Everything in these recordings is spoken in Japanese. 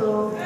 todo.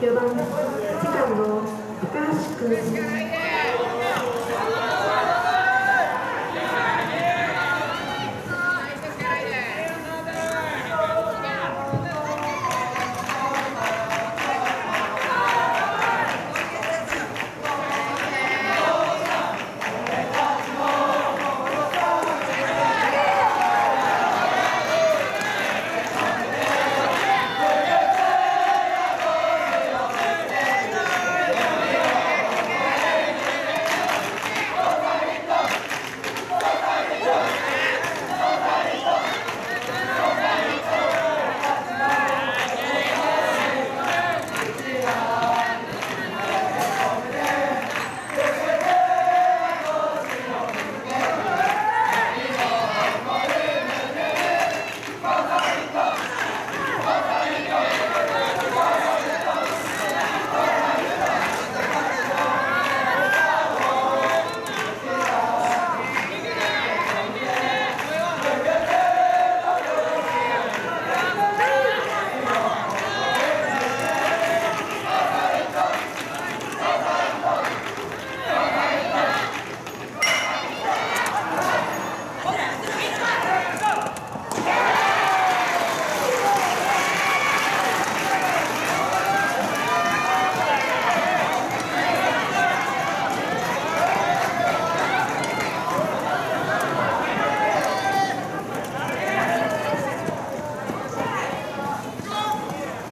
4番、次回の高橋君。